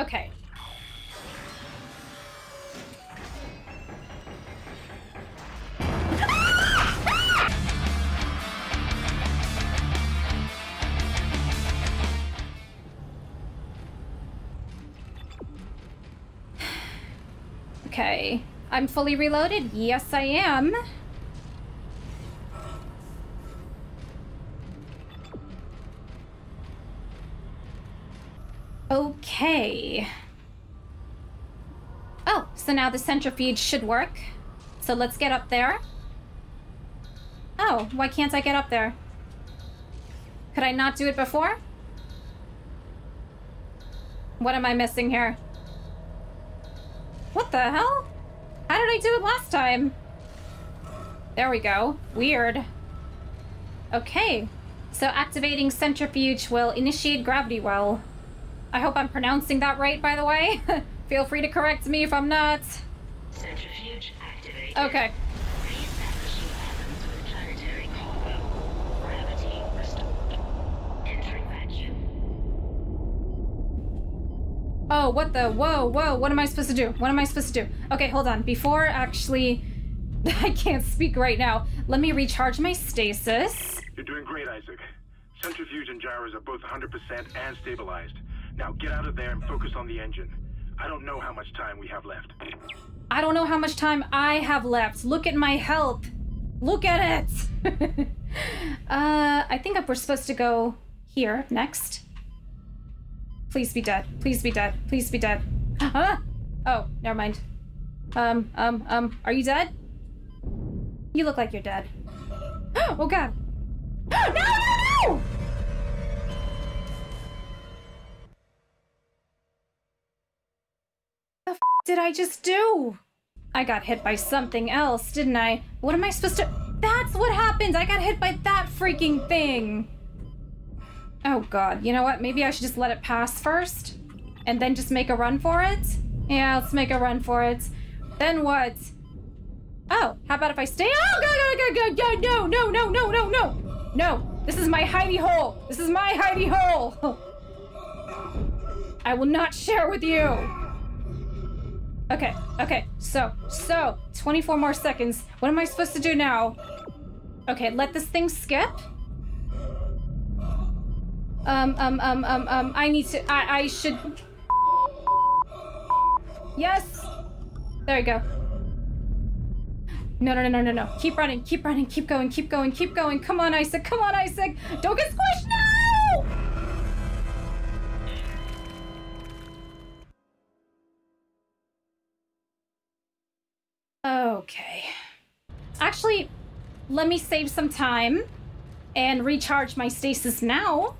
Okay. Okay. I'm fully reloaded? Yes, I am. Okay. Oh, so now the centrifuge should work. So let's get up there. Oh, why can't I get up there? Could I not do it before? What am I missing here? What the hell? How did I do it last time? There we go. Weird. Okay. So activating centrifuge will initiate gravity well. I hope I'm pronouncing that right, by the way. Feel free to correct me if I'm not. Centrifuge activated. Okay. Reestablishing balance with planetary cargo. Gravity restored. Entering vacuum. Oh, what the? Whoa, whoa. What am I supposed to do? What am I supposed to do? Okay, hold on. Before actually. I can't speak right now. Let me recharge my stasis. You're doing great, Isaac. Centrifuge and gyros are both 100% and stabilized. Now get out of there and focus on the engine. I don't know how much time we have left. I don't know how much time I have left. Look at my health. Look at it. uh, I think we're supposed to go here next. Please be dead. Please be dead. Please be dead. Huh? Oh, never mind. Um, um, um, are you dead? You look like you're dead. Oh god. No, no, no! Did I just do? I got hit by something else, didn't I? What am I supposed to... That's what happened! I got hit by that freaking thing! Oh god, you know what? Maybe I should just let it pass first? And then just make a run for it? Yeah, let's make a run for it. Then what? Oh, how about if I stay? Oh, god, god, god, god, god, no, no, no, no, no, no! No, this is my hidey hole! This is my hidey hole! I will not share with you! Okay, okay, so, so, 24 more seconds. What am I supposed to do now? Okay, let this thing skip. Um, um, um, um, um, I need to, I, I should... Yes! There you go. No, no, no, no, no, no. Keep running, keep running, keep going, keep going, keep going. Come on, Isaac, come on, Isaac! Don't get squished, no! Actually, let me save some time and recharge my stasis now.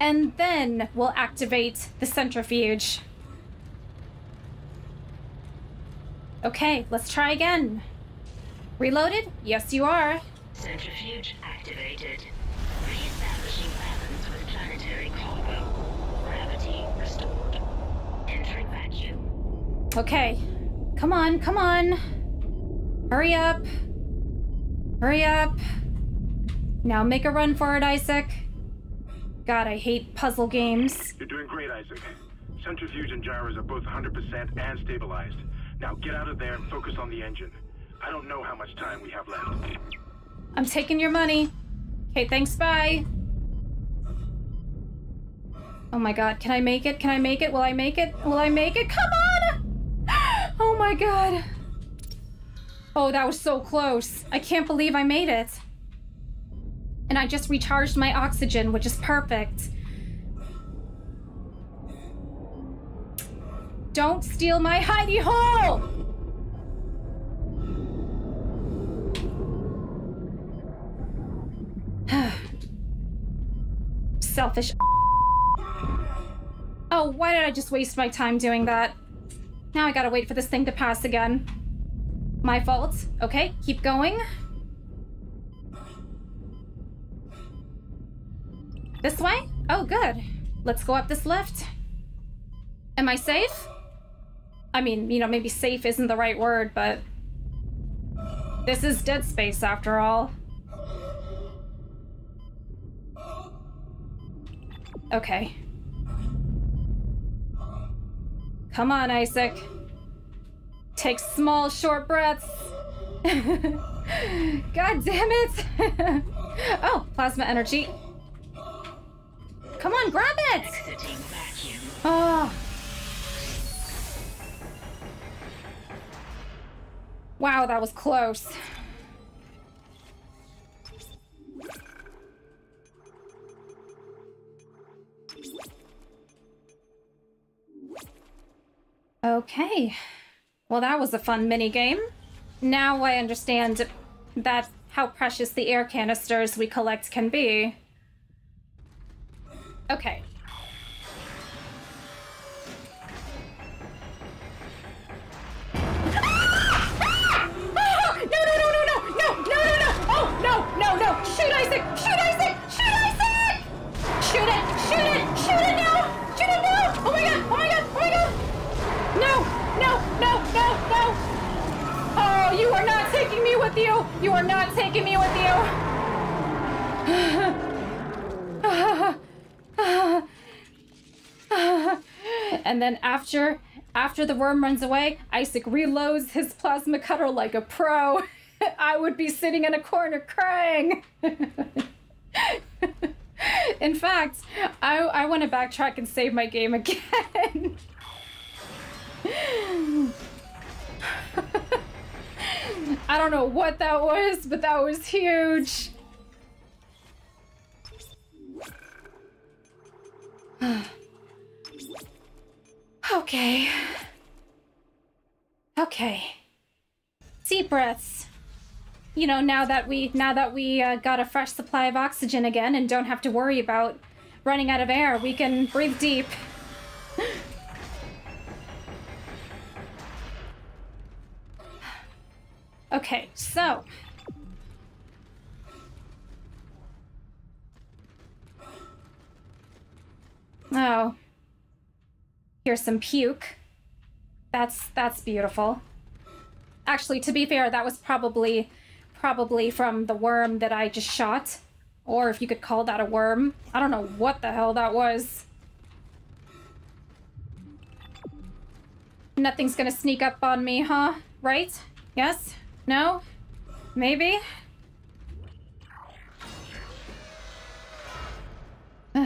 And then we'll activate the centrifuge. Okay, let's try again. Reloaded? Yes, you are. Centrifuge activated. Reestablishing balance with planetary cargo. Gravity restored. Entering vacuum. Okay. Come on, come on. Hurry up. Hurry up. Now make a run for it, Isaac. God, I hate puzzle games. You're doing great, Isaac. Centrifuge and gyros are both 100% and stabilized. Now get out of there and focus on the engine. I don't know how much time we have left. I'm taking your money. Okay, thanks, bye. Oh my god, can I make it? Can I make it? Will I make it? Will I make it? Come on! Oh my god. Oh, that was so close. I can't believe I made it. And I just recharged my oxygen, which is perfect. Don't steal my hidey hole! Selfish. Oh, why did I just waste my time doing that? Now I gotta wait for this thing to pass again. My fault. Okay, keep going. This way? Oh, good. Let's go up this lift. Am I safe? I mean, you know, maybe safe isn't the right word, but... This is Dead Space, after all. Okay. Come on, Isaac. Take small, short breaths. God damn it! oh, plasma energy. Come on, grab it! Oh. Wow, that was close. Okay. Well, that was a fun mini game. Now I understand that how precious the air canisters we collect can be. Okay. Shoot Isaac! Shoot Isaac! Shoot Isaac! Shoot it! Shoot it! Shoot it now! You are not taking me with you! You are not taking me with you! and then after after the worm runs away, Isaac reloads his plasma cutter like a pro. I would be sitting in a corner crying. in fact, I I want to backtrack and save my game again. I don't know what that was, but that was huge. okay. Okay. Deep breaths. You know, now that we now that we uh, got a fresh supply of oxygen again and don't have to worry about running out of air, we can breathe deep. okay, so Oh. Here's some puke. That's that's beautiful. Actually, to be fair, that was probably probably from the worm that I just shot. Or if you could call that a worm. I don't know what the hell that was. Nothing's gonna sneak up on me, huh? Right? Yes? No? Maybe?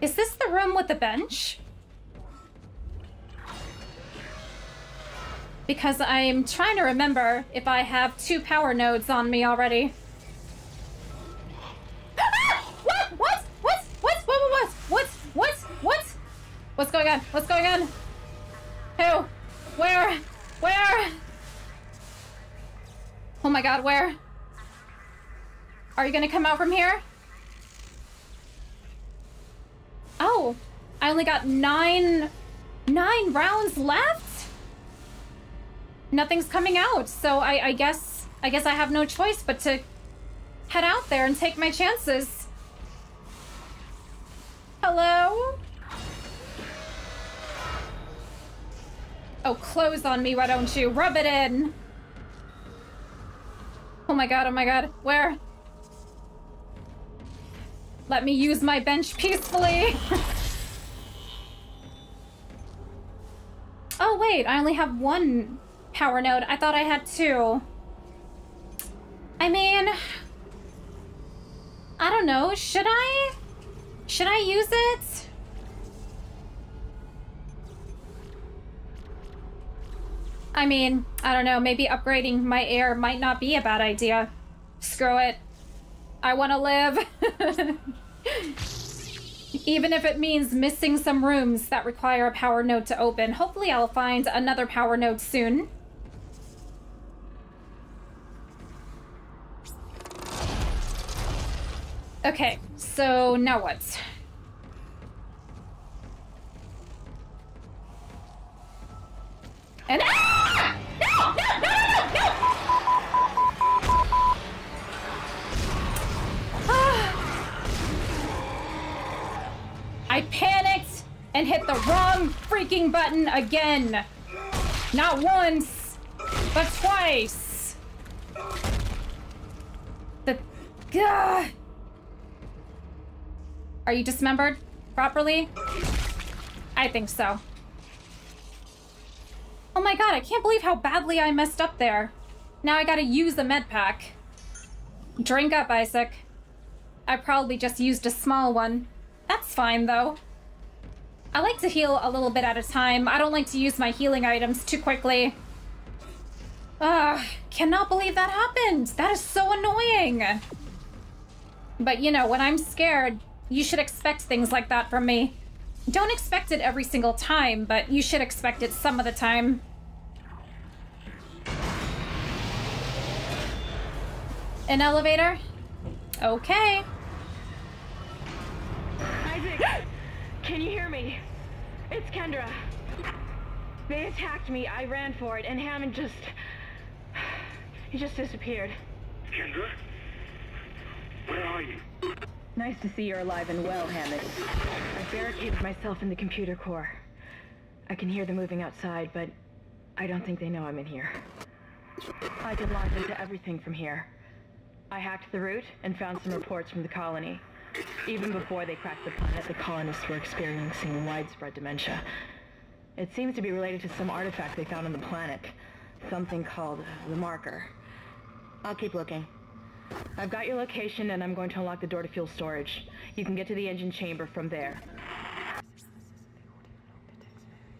Is this the room with the bench? Because I'm trying to remember if I have two power nodes on me already. What? What? What? What? What? What? What? What? What's going on? What's going on? Who? Where? Where? Oh my god, where? Are you gonna come out from here? Oh, I only got nine, nine rounds left? Nothing's coming out, so I, I guess, I guess I have no choice but to head out there and take my chances. Hello? Oh, close on me, why don't you? Rub it in. Oh my god, oh my god. Where? Let me use my bench peacefully. oh, wait, I only have one power node. I thought I had two. I mean, I don't know. Should I? Should I use it? I mean, I don't know. Maybe upgrading my air might not be a bad idea. Screw it. I want to live. Even if it means missing some rooms that require a power node to open. Hopefully I'll find another power node soon. Okay, so now what? And ah! No! No! No! No! No! I panicked and hit the wrong freaking button again. Not once, but twice. The... Gah. Are you dismembered properly? I think so. Oh my god, I can't believe how badly I messed up there. Now I gotta use the med pack. Drink up, Isaac. I probably just used a small one. That's fine, though. I like to heal a little bit at a time. I don't like to use my healing items too quickly. Ugh, cannot believe that happened. That is so annoying. But you know, when I'm scared, you should expect things like that from me. Don't expect it every single time, but you should expect it some of the time. An elevator? Okay. Isaac, can you hear me? It's Kendra. They attacked me, I ran for it, and Hammond just... He just disappeared. Kendra? Where are you? Nice to see you're alive and well, Hammond. I barricaded myself in the computer core. I can hear them moving outside, but I don't think they know I'm in here. I can launch into everything from here. I hacked the route and found some reports from the colony. Even before they cracked the planet, the colonists were experiencing widespread dementia. It seems to be related to some artifact they found on the planet. Something called the Marker. I'll keep looking. I've got your location and I'm going to unlock the door to fuel storage. You can get to the engine chamber from there.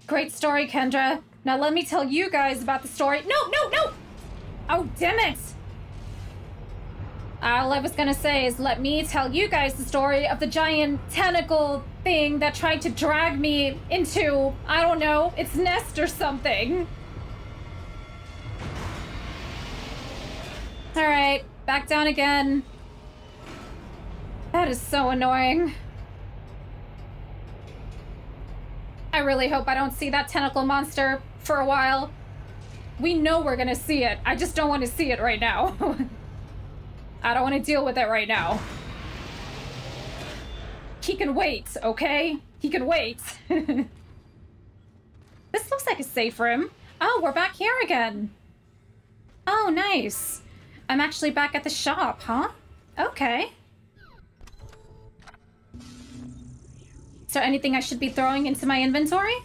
Great story, Kendra. Now let me tell you guys about the story. No, no, no! Oh, damn it! All I was gonna say is let me tell you guys the story of the giant tentacle thing that tried to drag me into, I don't know, its nest or something. Alright, back down again. That is so annoying. I really hope I don't see that tentacle monster for a while. We know we're gonna see it. I just don't want to see it right now. I don't want to deal with it right now. He can wait, okay? He can wait. this looks like a safe room. Oh, we're back here again. Oh, nice. I'm actually back at the shop, huh? Okay. Is there anything I should be throwing into my inventory?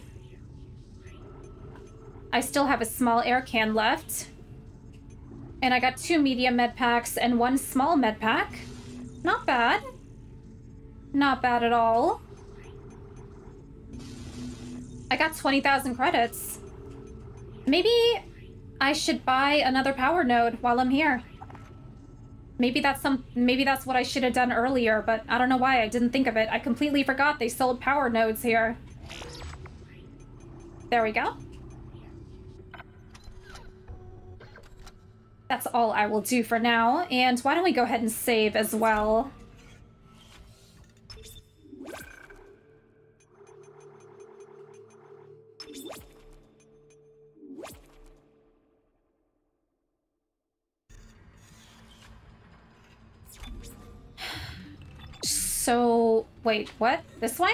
I still have a small air can left. And I got two medium med packs and one small med pack. Not bad. Not bad at all. I got 20,000 credits. Maybe I should buy another power node while I'm here. Maybe that's some maybe that's what I should have done earlier, but I don't know why I didn't think of it. I completely forgot they sold power nodes here. There we go. That's all I will do for now. And why don't we go ahead and save as well? So, wait, what? This way?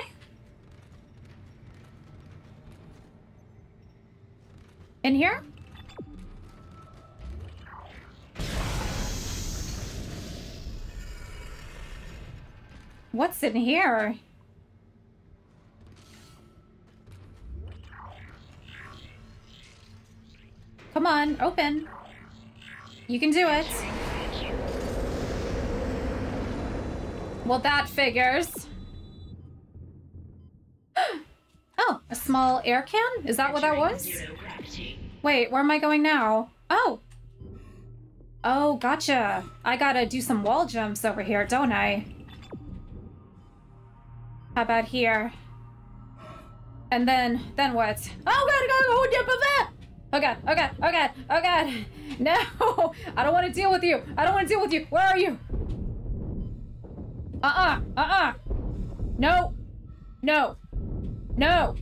In here? What's in here? Come on, open. You can do it. Well, that figures. oh, a small air can? Is that what that was? Wait, where am I going now? Oh. Oh, gotcha. I gotta do some wall jumps over here, don't I? How about here? And then, then what? Oh god, oh, god, oh of that! Oh god, oh god, oh god, oh god! No! I don't want to deal with you! I don't want to deal with you! Where are you? Uh-uh, uh-uh! No! No! No!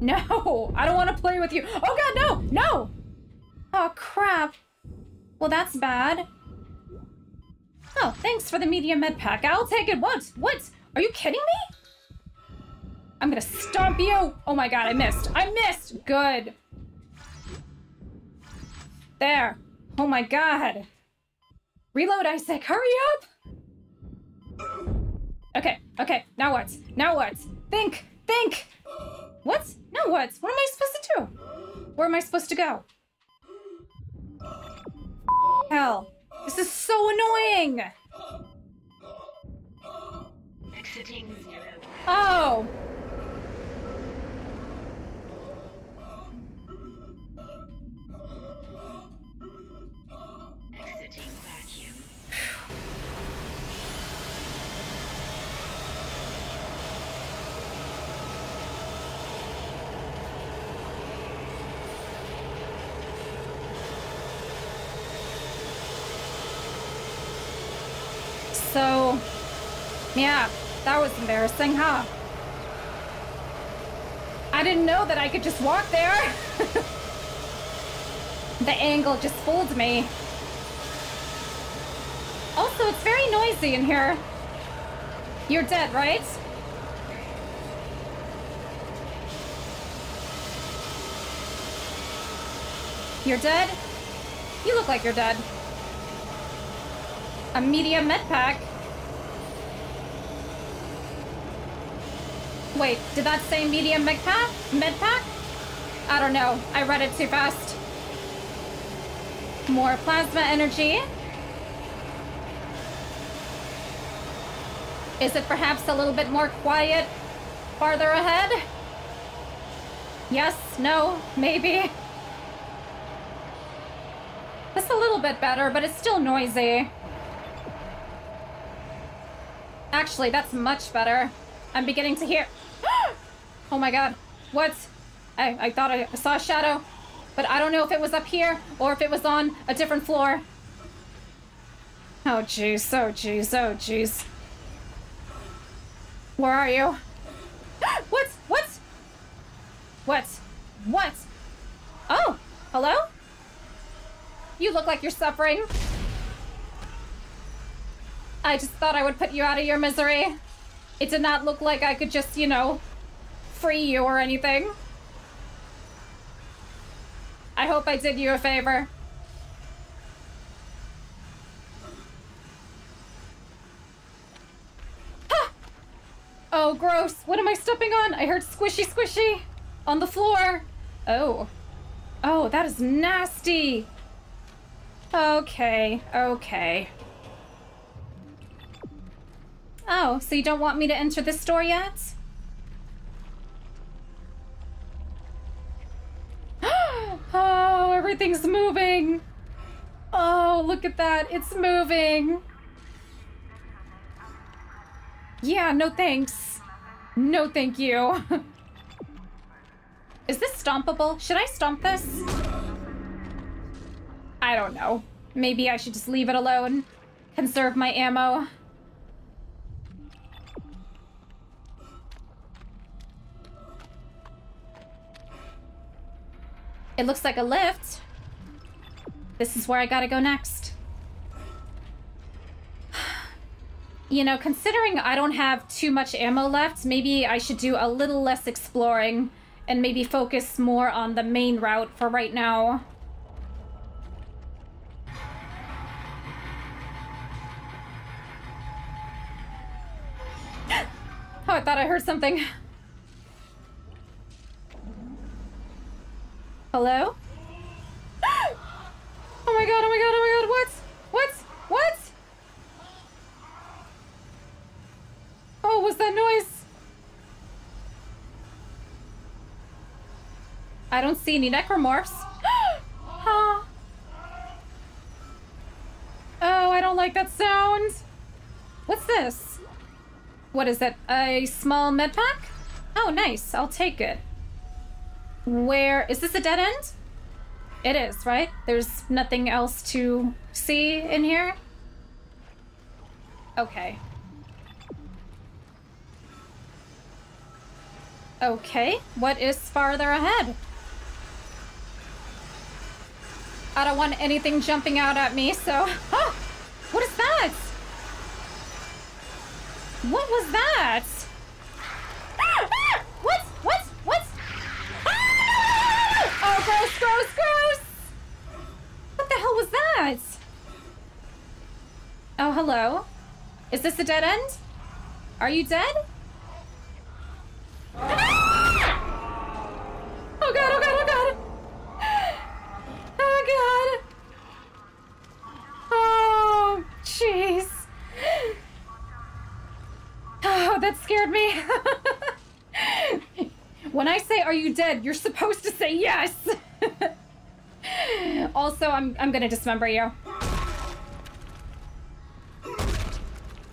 No! I don't want to play with you! Oh god, no! No! Oh crap. Well, that's bad. Oh, thanks for the medium med pack. I'll take it. What? What? Are you kidding me? I'm gonna stomp you! Oh my god, I missed. I missed! Good. There. Oh my god. Reload, Isaac. Hurry up! Okay, okay, now what? Now what? Think! Think! What? Now what? What am I supposed to do? Where am I supposed to go? Hell. This is so annoying! Oh! Exiting vacuum. So, yeah, that was embarrassing, huh? I didn't know that I could just walk there. the angle just fooled me. Also, it's very noisy in here. You're dead, right? You're dead? You look like you're dead. A medium med pack. Wait, did that say medium med pack? Pack? I don't know. I read it too fast. More plasma energy. Is it perhaps a little bit more quiet farther ahead? Yes, no, maybe. It's a little bit better, but it's still noisy. Actually, that's much better. I'm beginning to hear. oh my god. What? I, I thought I saw a shadow, but I don't know if it was up here or if it was on a different floor. Oh jeez, oh jeez, oh jeez. Where are you? what? What? What? What? Oh, hello? You look like you're suffering. I just thought I would put you out of your misery. It did not look like I could just, you know, free you or anything. I hope I did you a favor. Oh, gross. What am I stepping on? I heard squishy squishy on the floor. Oh. Oh, that is nasty. Okay, okay. Oh, so you don't want me to enter this store yet? oh, everything's moving. Oh, look at that. It's moving. Yeah, no thanks. No thank you. Is this stompable? Should I stomp this? I don't know. Maybe I should just leave it alone. Conserve my ammo. It looks like a lift. This is where I gotta go next. You know, considering I don't have too much ammo left, maybe I should do a little less exploring and maybe focus more on the main route for right now. Oh, I thought I heard something. Hello? Oh my god, oh my god, oh my god, what? What? What? Oh, was that noise? I don't see any necromorphs. huh. Oh, I don't like that sound. What's this? What is it? A small med pack? Oh, nice. I'll take it. Where is this a dead end? It is, right? There's nothing else to see in here? Okay. Okay, what is farther ahead? I don't want anything jumping out at me, so... Oh! What is that? What was that? Hello. Is this a dead end? Are you dead? Ah! Oh god, oh god, oh god! Oh god! Oh, jeez. Oh, that scared me. when I say, are you dead, you're supposed to say yes. also, I'm, I'm gonna dismember you.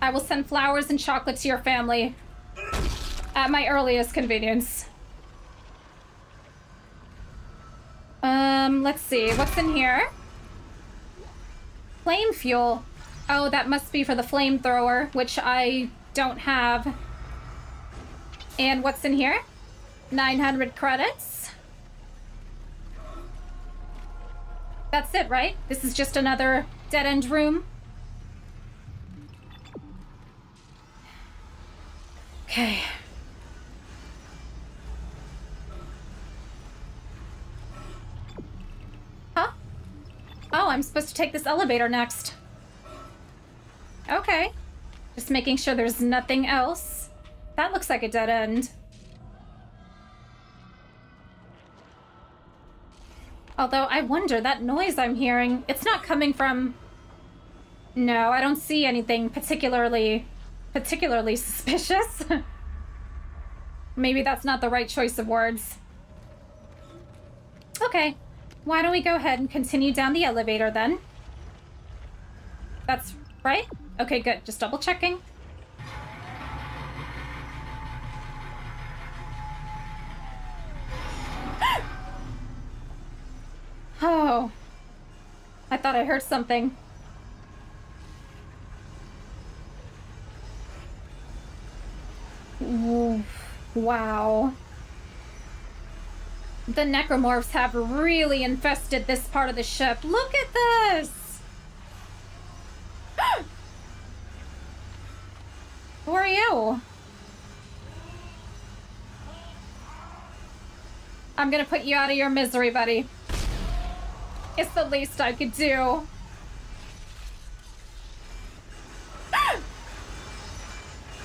I will send flowers and chocolate to your family at my earliest convenience. Um, let's see. What's in here? Flame fuel. Oh, that must be for the flamethrower, which I don't have. And what's in here? 900 credits. That's it, right? This is just another dead-end room. Okay. Huh? Oh, I'm supposed to take this elevator next. Okay. Just making sure there's nothing else. That looks like a dead end. Although, I wonder, that noise I'm hearing, it's not coming from... No, I don't see anything particularly... particularly suspicious. Maybe that's not the right choice of words. Okay, why don't we go ahead and continue down the elevator then? That's right? Okay, good. Just double checking. oh. I thought I heard something. Wow. The necromorphs have really infested this part of the ship. Look at this! Who are you? I'm gonna put you out of your misery, buddy. It's the least I could do.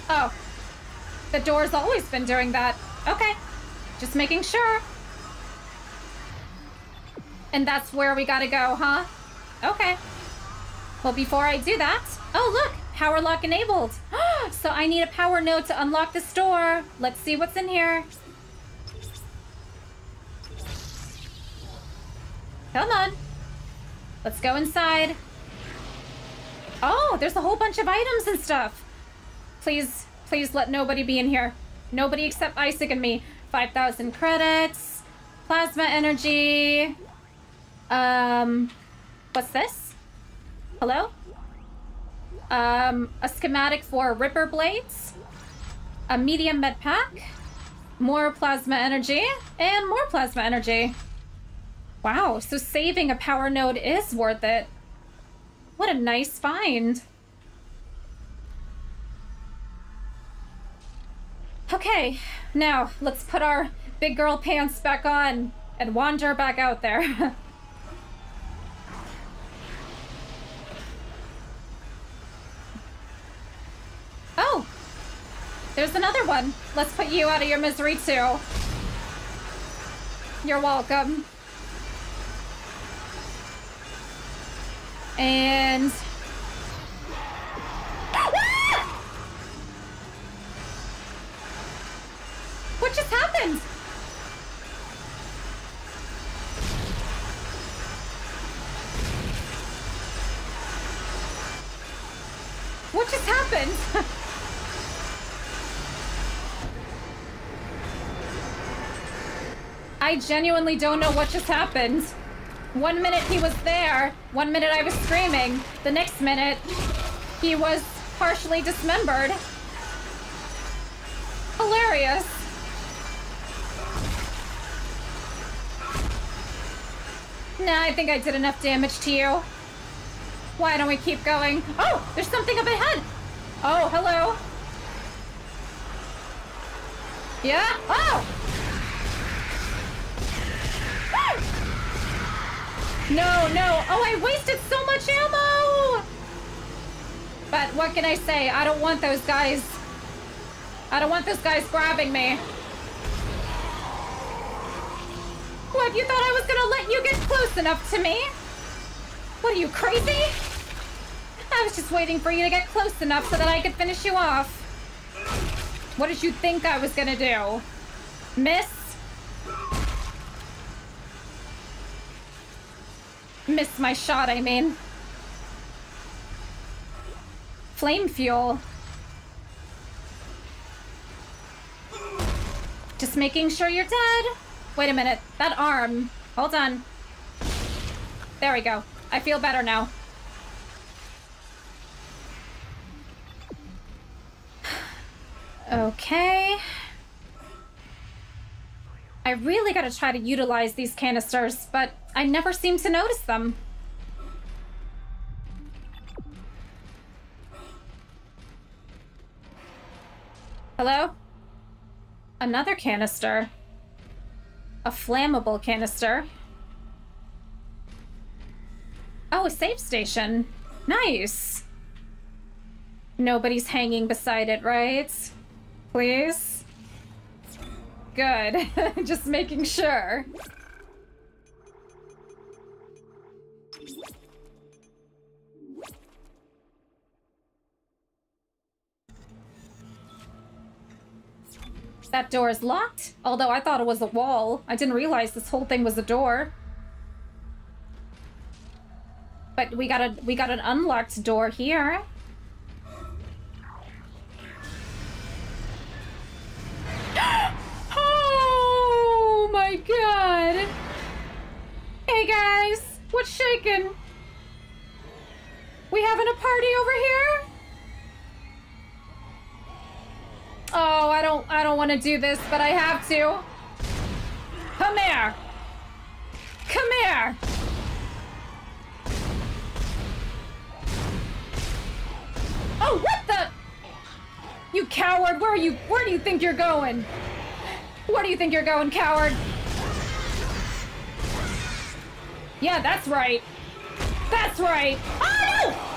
oh. The door's always been doing that. Okay. Just making sure. And that's where we gotta go, huh? Okay. Well, before I do that... Oh, look! Power lock enabled. so I need a power node to unlock this door. Let's see what's in here. Come on. Let's go inside. Oh, there's a whole bunch of items and stuff. Please, please let nobody be in here. Nobody except Isaac and me. 5,000 credits. Plasma energy. Um, what's this? Hello? Um, a schematic for Ripper Blades. A medium med pack. More plasma energy. And more plasma energy. Wow, so saving a power node is worth it. What a nice find. Okay, now let's put our big girl pants back on and wander back out there. oh, there's another one. Let's put you out of your misery too. You're welcome. And... What just happened? What just happened? I genuinely don't know what just happened. One minute he was there, one minute I was screaming, the next minute he was partially dismembered. Hilarious. Nah, I think I did enough damage to you. Why don't we keep going? Oh, there's something up ahead. Oh, hello. Yeah? Oh! No, no. Oh, I wasted so much ammo! But what can I say? I don't want those guys I don't want those guy's grabbing me. What, you thought I was gonna let you get close enough to me? What are you, crazy? I was just waiting for you to get close enough so that I could finish you off. What did you think I was gonna do? Miss? Miss my shot, I mean. Flame fuel. Just making sure you're dead. Wait a minute. That arm. Hold on. There we go. I feel better now. Okay. I really gotta try to utilize these canisters, but I never seem to notice them. Hello? Another canister. A flammable canister. Oh, a safe station. Nice. Nobody's hanging beside it, right? Please? Good. Just making sure. That door is locked, although I thought it was a wall. I didn't realize this whole thing was a door. But we got a we got an unlocked door here. oh my god! Hey guys, what's shaking? We having a party over here? Oh, I don't I don't want to do this, but I have to. Come here. Come here. Oh, what the? You coward! Where are you? Where do you think you're going? Where do you think you're going, coward? Yeah, that's right. That's right. Oh no!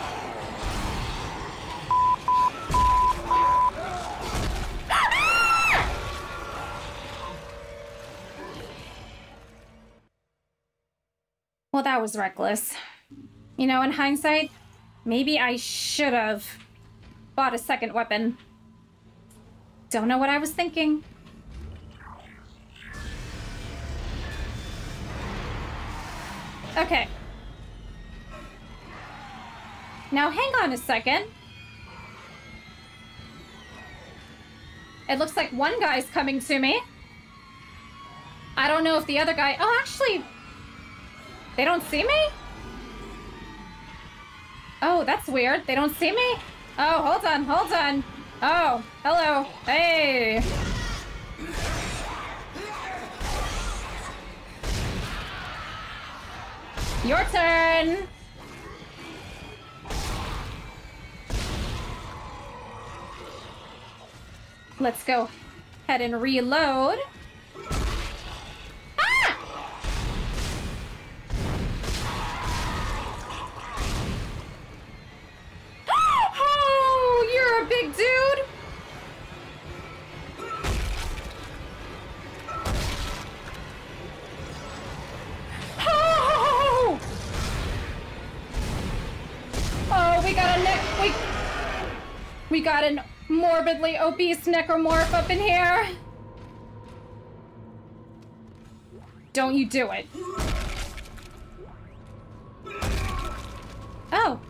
Well, that was reckless. You know, in hindsight, maybe I should have bought a second weapon. Don't know what I was thinking. Okay. Now hang on a second. It looks like one guy's coming to me. I don't know if the other guy... Oh, actually... They don't see me? Oh, that's weird. They don't see me? Oh, hold on, hold on. Oh, hello. Hey. Your turn. Let's go ahead and reload. Obese necromorph up in here. Don't you do it. Oh,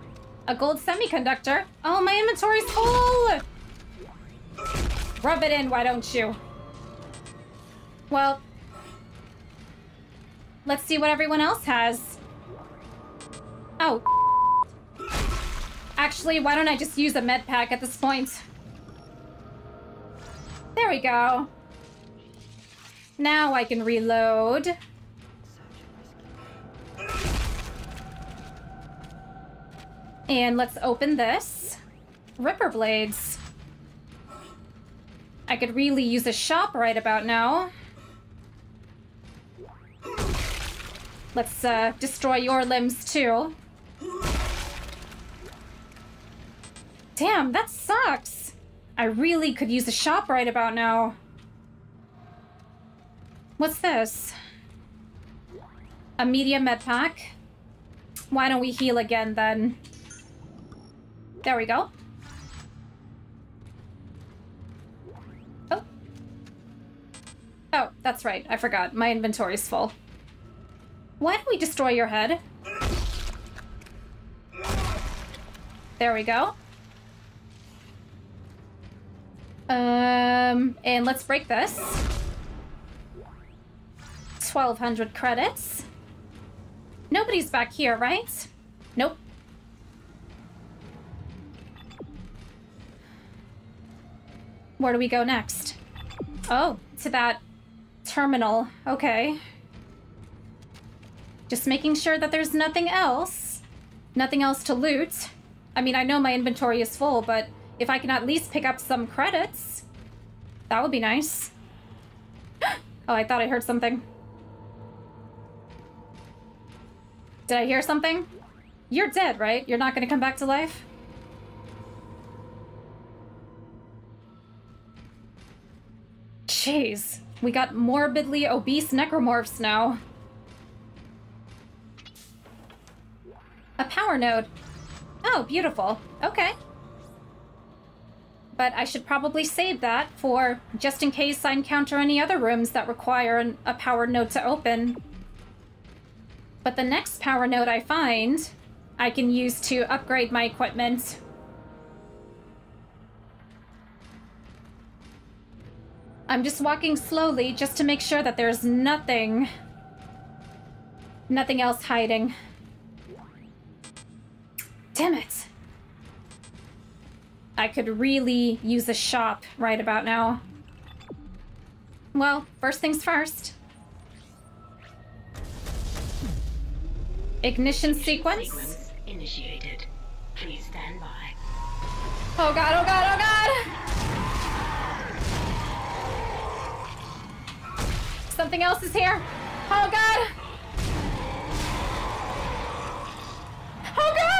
a gold semiconductor. Oh, my inventory's full. Rub it in, why don't you? Well, let's see what everyone else has. Oh. Actually, why don't I just use a med pack at this point? There we go. Now I can reload. And let's open this. Ripper blades. I could really use a shop right about now. Let's uh, destroy your limbs too. Damn, that sucks. I really could use a shop right about now. What's this? A medium med pack? Why don't we heal again then? There we go. Oh. Oh, that's right. I forgot. My inventory's full. Why don't we destroy your head? There we go. Um, and let's break this. 1200 credits. Nobody's back here, right? Nope. Where do we go next? Oh, to that terminal. Okay. Just making sure that there's nothing else. Nothing else to loot. I mean, I know my inventory is full, but if I can at least pick up some credits, that would be nice. oh, I thought I heard something. Did I hear something? You're dead, right? You're not gonna come back to life? Jeez, we got morbidly obese necromorphs now. A power node. Oh, beautiful. Okay. But I should probably save that for just in case I encounter any other rooms that require an, a power node to open. But the next power node I find, I can use to upgrade my equipment. I'm just walking slowly just to make sure that there's nothing... Nothing else hiding. Damn it. I could really use a shop right about now. Well, first things first. Ignition sequence. Sequence initiated. Please stand by. Oh god, oh god, oh god! Something else is here. Oh god! Oh god!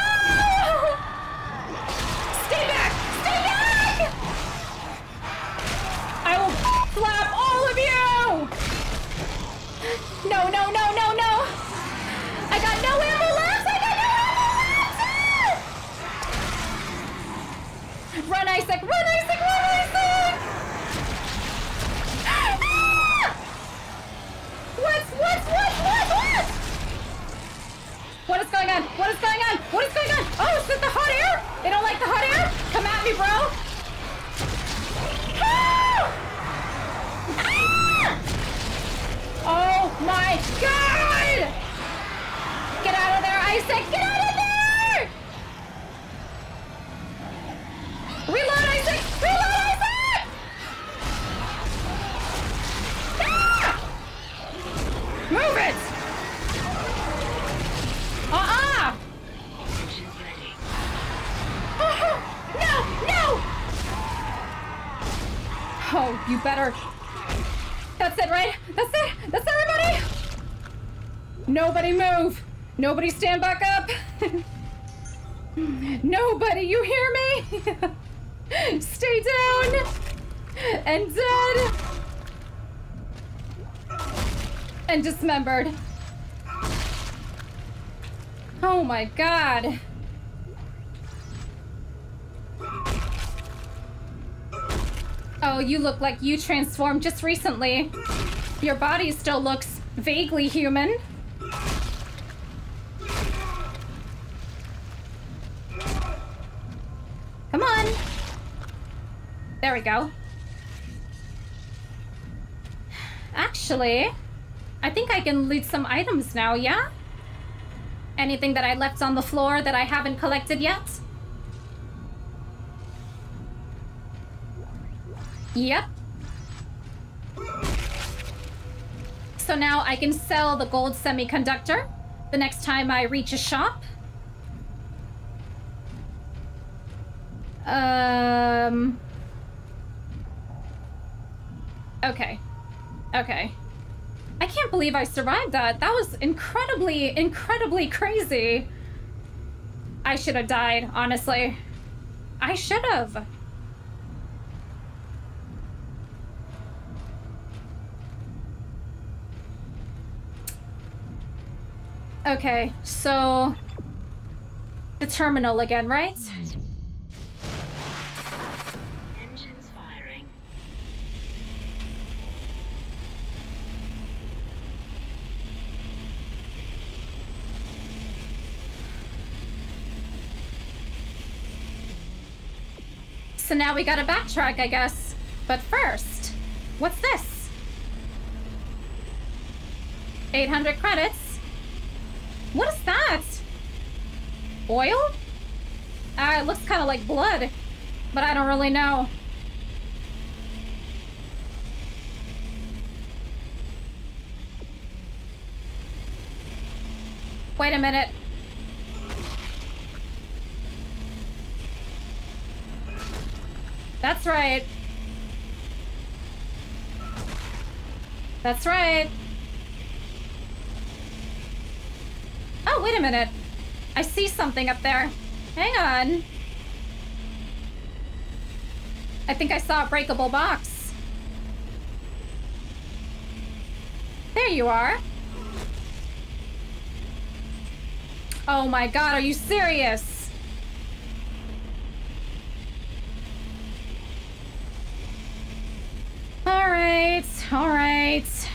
At me, bro! Ah! Ah! Oh my god! Get out of there, Isaac! Get out of you better. That's it, right? That's it! That's everybody! Nobody move! Nobody stand back up! Nobody, you hear me? Stay down! And dead! And dismembered. Oh my god. You look like you transformed just recently. Your body still looks vaguely human. Come on. There we go. Actually, I think I can loot some items now, yeah? Anything that I left on the floor that I haven't collected yet? Yep. So now I can sell the gold semiconductor the next time I reach a shop. Um. Okay. Okay. I can't believe I survived that. That was incredibly, incredibly crazy. I should have died, honestly. I should have. Okay, so the terminal again, right? Engines firing. So now we gotta backtrack, I guess. But first, what's this? 800 credits? What is that? Oil? Ah, it looks kind of like blood, but I don't really know. Wait a minute. That's right. That's right. Wait a minute. I see something up there. Hang on. I think I saw a breakable box. There you are. Oh my god, are you serious? Alright, alright.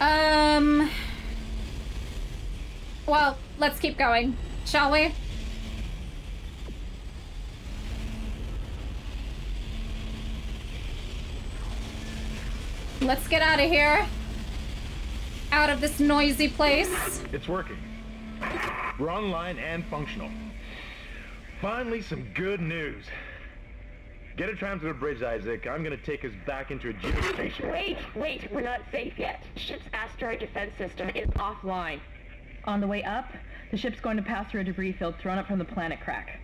Um. Well, let's keep going, shall we? Let's get out of here. Out of this noisy place. It's working. We're online and functional. Finally, some good news. Get a tram to the bridge, Isaac. I'm gonna take us back into a geostation. Wait, wait, we're not safe yet. Ship's asteroid defense system is offline. On the way up, the ship's going to pass through a debris field thrown up from the planet crack.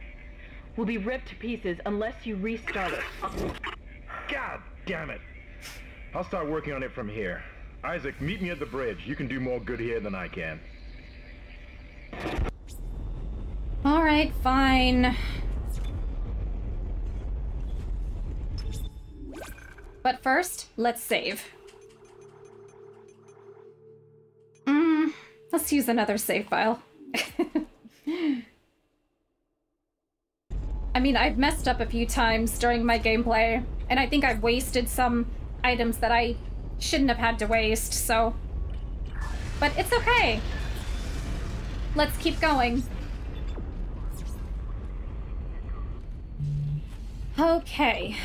We'll be ripped to pieces unless you restart it. God damn it! I'll start working on it from here. Isaac, meet me at the bridge. You can do more good here than I can. Alright, fine. But first, let's save. Let's use another save file. I mean, I've messed up a few times during my gameplay, and I think I've wasted some items that I shouldn't have had to waste, so... But it's okay. Let's keep going. Okay.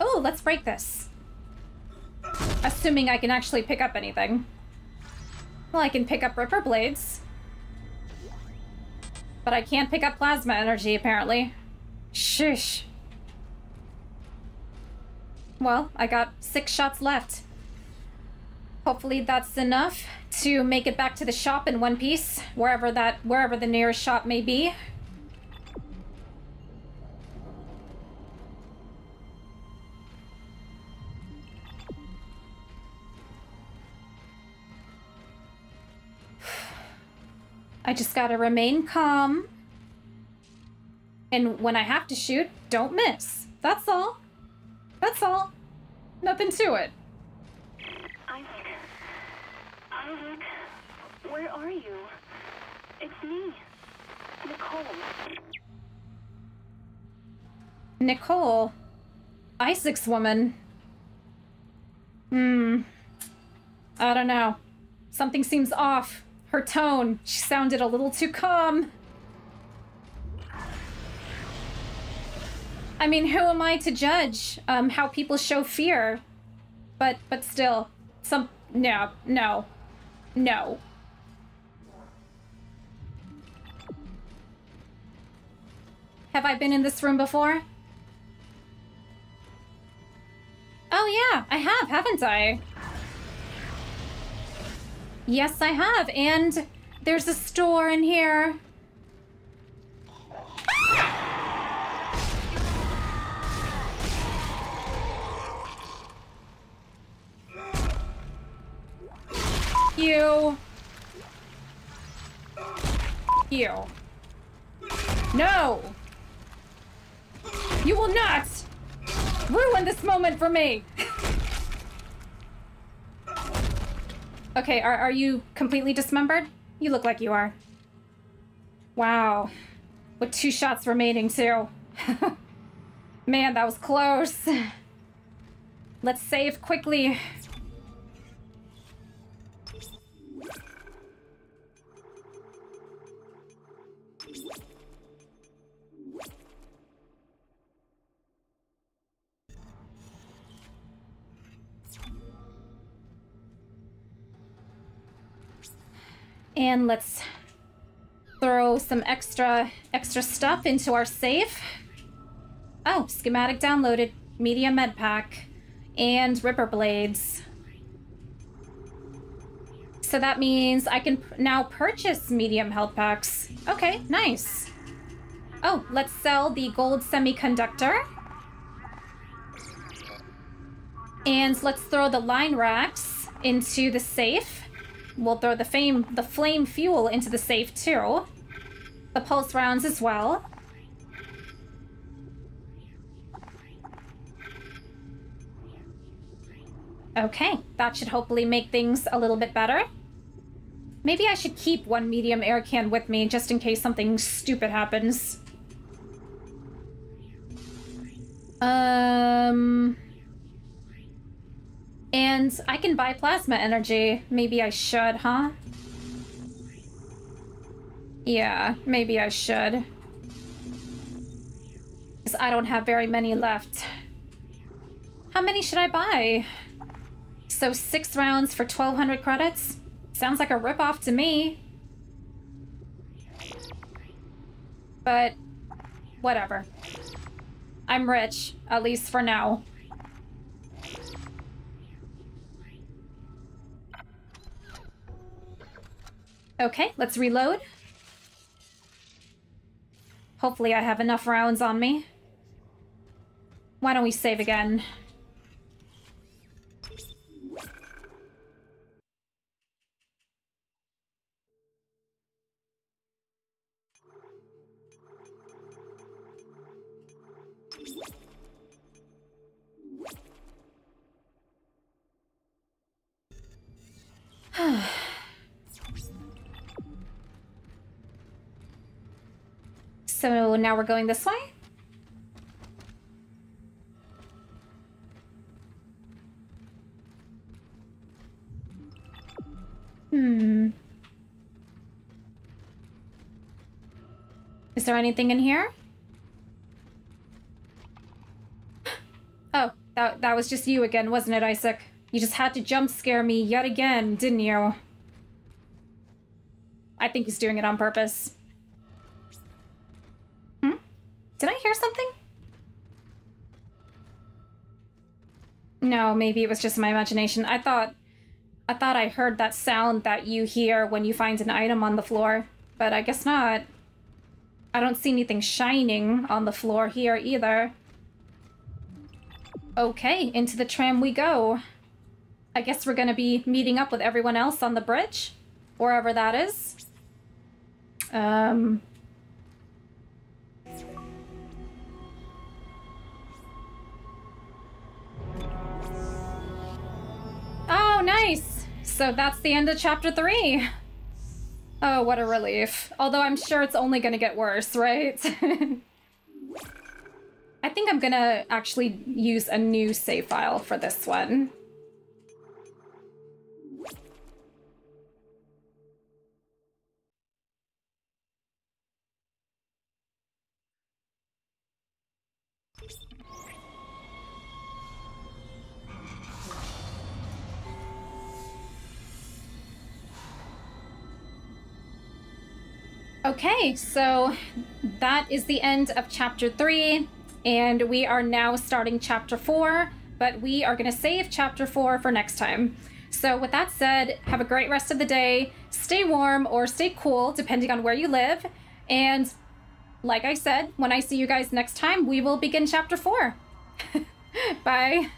Oh, let's break this. Assuming I can actually pick up anything. Well, I can pick up Ripper Blades. But I can't pick up Plasma Energy, apparently. Shush. Well, I got six shots left. Hopefully that's enough to make it back to the shop in one piece, wherever that wherever the nearest shop may be. I just gotta remain calm. And when I have to shoot, don't miss. That's all. That's all. Nothing to it. Isaac. Isaac. Where are you? It's me. Nicole. Nicole. Isaac's woman. Hmm. I don't know. Something seems off. Her tone. She sounded a little too calm. I mean, who am I to judge um, how people show fear? But but still, some no no no. Have I been in this room before? Oh yeah, I have, haven't I? Yes, I have, and there's a store in here. You. You. No! You will not ruin this moment for me! okay, are, are you completely dismembered? You look like you are. Wow. With two shots remaining, too. Man, that was close. Let's save quickly. And let's throw some extra extra stuff into our safe. Oh, schematic downloaded, media med pack, and ripper blades. So that means I can now purchase medium health packs. Okay, nice. Oh, let's sell the gold semiconductor. And let's throw the line racks into the safe. We'll throw the flame, the flame fuel into the safe too. The pulse rounds as well. Okay, that should hopefully make things a little bit better. Maybe I should keep one medium air can with me just in case something stupid happens. Um... And I can buy plasma energy. Maybe I should, huh? Yeah, maybe I should. Because I don't have very many left. How many should I buy? So six rounds for 1200 credits? Sounds like a ripoff to me. But, whatever. I'm rich, at least for now. Okay, let's reload. Hopefully I have enough rounds on me. Why don't we save again? So now we're going this way? Hmm. Is there anything in here? Oh, that, that was just you again, wasn't it, Isaac? You just had to jump scare me yet again, didn't you? I think he's doing it on purpose. No, maybe it was just my imagination. I thought I thought I heard that sound that you hear when you find an item on the floor, but I guess not. I don't see anything shining on the floor here either. Okay, into the tram we go. I guess we're gonna be meeting up with everyone else on the bridge, wherever that is. Um... So that's the end of chapter three. Oh, what a relief. Although I'm sure it's only gonna get worse, right? I think I'm gonna actually use a new save file for this one. Okay, so that is the end of chapter three, and we are now starting chapter four, but we are going to save chapter four for next time. So, with that said, have a great rest of the day. Stay warm or stay cool, depending on where you live. And like I said, when I see you guys next time, we will begin chapter four. Bye.